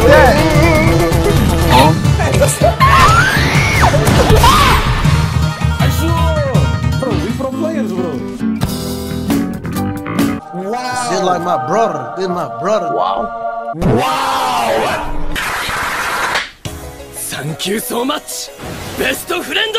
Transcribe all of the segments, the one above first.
What is that? Bro, we pro players, bro. This like my brother. This my brother. Wow. Thank you so much! Best friend!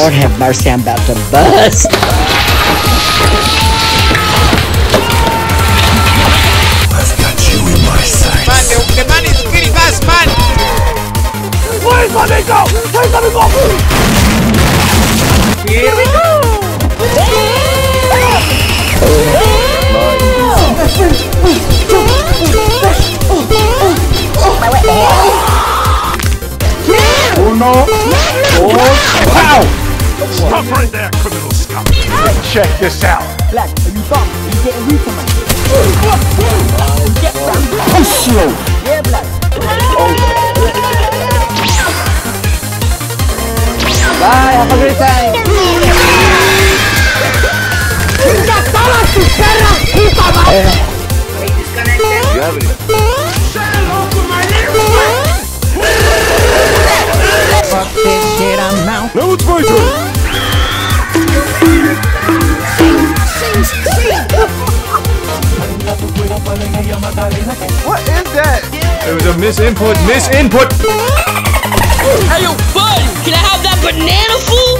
Lord have mercy, I'm about to bust. I've got you in my sights. Man, the, the man is pretty fast, man. Where's my amigo? Where's my amigo? Stop right there, criminal scum! Check this out! Black, are you bum? Are you getting weak on my Get down. Push you. Yeah, black. Bye, have a great time. You have any? Fuck this shit, I'm out. Now it's my turn. What is that? It was a misinput. Misinput. Hey, yo, bud! Can I have that banana fool?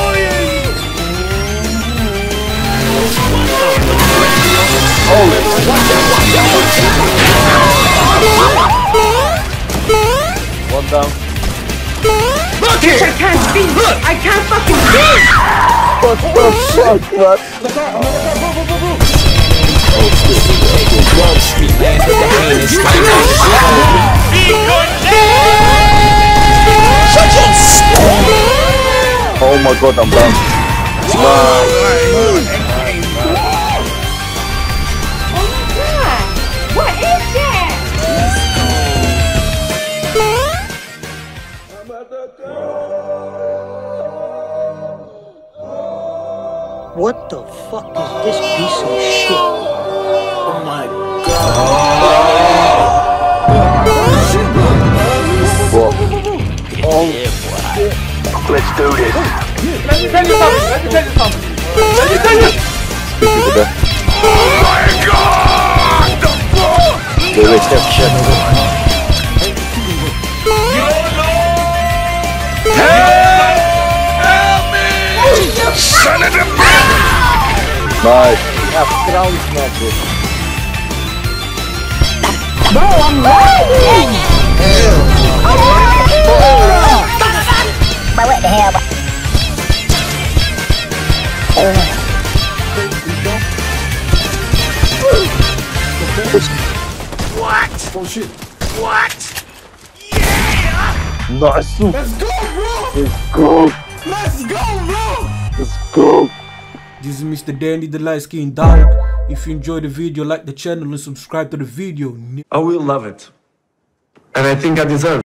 ain't One down. Look, I can't speak! Look, I can't fucking speak! What the fuck, man? Oh my god, I'm down. Nice. What the fuck is this piece of shit? Oh my god! Let's do this. Let me tell you something. Let me tell you something. Let me tell you. Speak to the Wait, wait, step, Nice. Ja, vrouwensnappen. Bro, I'm lagging! But what the hell? What? Oh shit. What? Yeah! Nice. Let's go, bro. Let's go. Let's go, bro. Let's go. This is Mr. Deniy, the light skinned dog. If you enjoyed the video, like the channel and subscribe to the video. I will love it. And I think I deserve